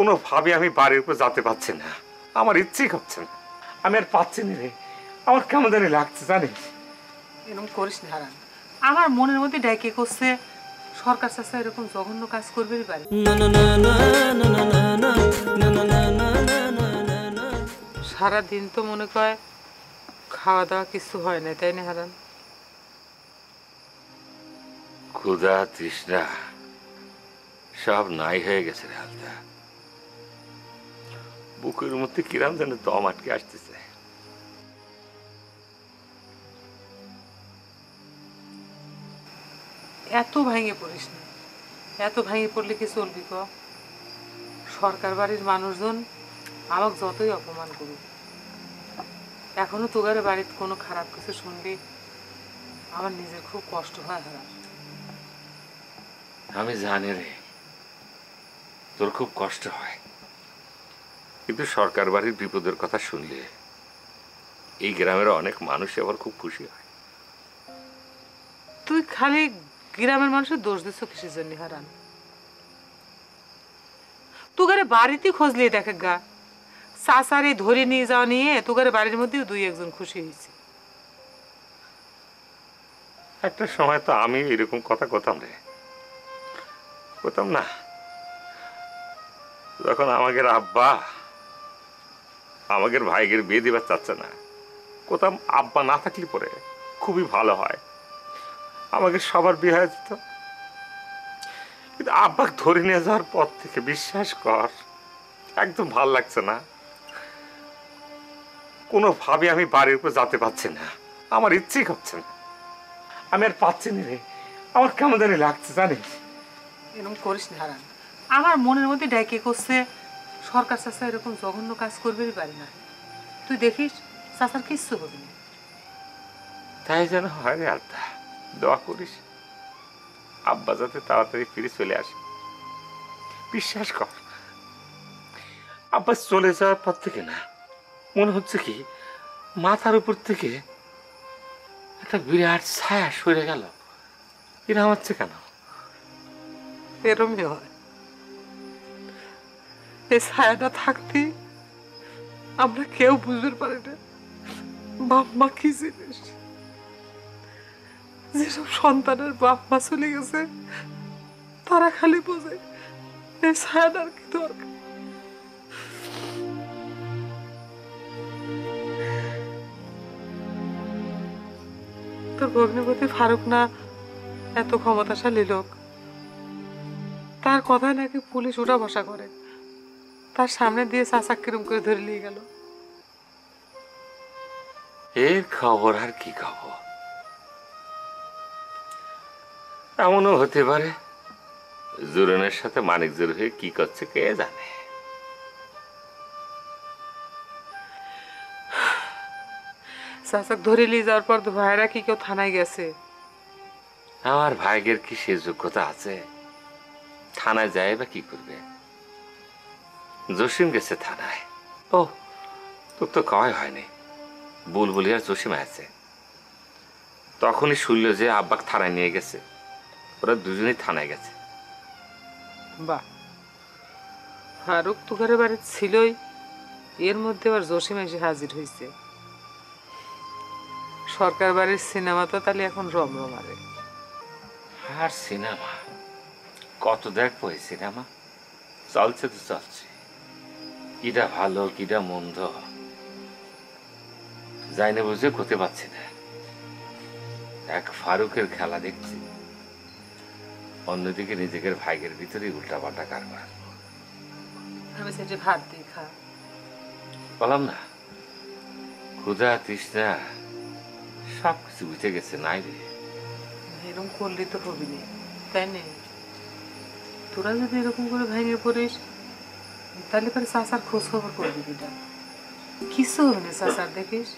কোনোভাবে আমি বাড়ির উপর যেতে পারছি না আমার ইচ্ছেই করছে না আমি আর পাচ্ছি না রে আমার কেমন জানি লাগছে জানিস এরকম করিস না হারান আমার মনের মধ্যে ডাইকে করছে সরকার চাষা এরকম জঘন্য কাজ করবে পারে সারা দিন তো মনে কয় খাওয়া দাওয়া কিছু হয় না তাই না হারান ক্ষুধা তৃষ্ণা সব নাই হয়ে গেছে রে হালদা বুকের মধ্যে কিরাম যেন দম আটকে আসতেছে এত ভাঙে পড়িস না। এত ভাঙে পড়লে কি চলবি ক? সরকার বাড়ির মানুষজন আমাকে যতই অপমান করুক। এখনও তোগারে বাড়িতে কোনো খারাপ কিছু শুনবি আমার নিজের খুব কষ্ট হয় হারান আমি জানি রে তোর খুব কষ্ট হয়। কিন্তু সরকার বাড়ির বিপদের কথা শুনলে এই গ্রামের অনেক মানুষ আবার খুব খুশি হয়। তুই খালি গ্রামের মানুষের দোষ দিচ্ছ কিসের জন্য হারান? তুগারে বাড়িতে খোঁজলি দেখে গা। চাচারে ধরে নিয়ে যাওয়া নিয়ে তুগারে বাড়ির মধ্যেও দুই একজন খুশি হয়েছে। একটা সময় তো আমি এরকম কথা কথাম রে। করতাম না যখন আমাকে আব্বা আমাদের ভাইগের বিয়ে দেবার চাচ্ছে না। কোথাও আব্বা না থাকলে পরে খুবই ভালো হয়। আমাকে সবার বিয়ে হয়ে যেত। কিন্তু আব্বাকে ধরে নিয়ে যাওয়ার পর থেকে বিশ্বাস কর, একদম ভালো লাগছে না। কোনোভাবে আমি বাড়ির উপর যেতে পারছি না। আমার ইচ্ছেই করছে না। আমি আর পাচ্ছি না রে। আমার কেমন জানি লাগছে, জানিস? এরকম করিস না আমার মনের মধ্যে ডাইকে করছে সরকার চাষা এরকম জঘন্য কাজ করবে পারে না। তুই দেখিস চাষার কিচ্ছু হবে না। তাই যেন হয় রে আলতা দোয়া করিস। আব্বা যাতে তাড়াতাড়ি ফিরে চলে আসে। বিশ্বাস কর আব্বা চলে যাওয়ার পর থেকে না মনে হচ্ছে কি মাথার উপর থেকে একটা বিরাট ছায়া সরে গেল। এরা হচ্ছে কেন? এরমই হয়। এই ছায়াটা থাকতে আমরা কেউ বুঝতে পারি না। বাপ মা কি জিনিস? যেসব সন্তানের বাপ মা চলে গেছে, তারা খালি বোঝে এই ছায়াটার কি দরকার। তোর ভগ্নিপতি ফারুক না এত ক্ষমতাশালী লোক? তার কথায় নাকি পুলিশ উঠা বসা করে। তার সামনে দিয়ে চাচা কিরম করে ধরে নিয়ে গেল। এর খবর আর কি খবর এমনও হতে পারে। জুরনের সাথে মানিক জোর হয়ে কি করছে কে জানে। চাচাক ধরে নিয়ে যাওয়ার পর ভাইরা কি কেউ থানায় গেছে। আমার ভাইগের কি সে যোগ্যতা আছে? থানায় যায় বা কি করবে? জসিম গেছে থানায়। ও তোর তো কয় হয়নি। বুলবুলি আর জসিম আছে। তখনই শুনল যে আব্বাক থানায় নিয়ে গেছে। ওরা দুজনেই থানায় গেছে। বাহ। ফারুক তো ঘরে বাড়ি ছিলই এর মধ্যে আবার জসিম এসে হাজির হয়েছে সরকার বাড়ির সিনেমা তো তাহলে এখন রমরমারে। আর সিনেমা? কত দেখব এই সিনেমা? চলছে তো চলছে। কিটা ভালো কিটা মন্দ। যাই না বুঝে করতে পারছি না। এক ফারুকের খেলা দেখছি। অন্যদিকে নিজেদের ভাইয়ের ভিতরে উল্টা পাল্টা কারবার। আমি সেটা ভাত দিয়ে বললাম না ক্ষুধা তৃষ্ণা সব কিছু উঠে গেছে নাই রে। এরকম করলে তো হবি না তাই না তোরা যদি এরকম করে ভেঙে পড়িস তাহলে পরে চাচার খোঁজ খবর করবি কিটা কিছু হবে না চাচার দেখিস?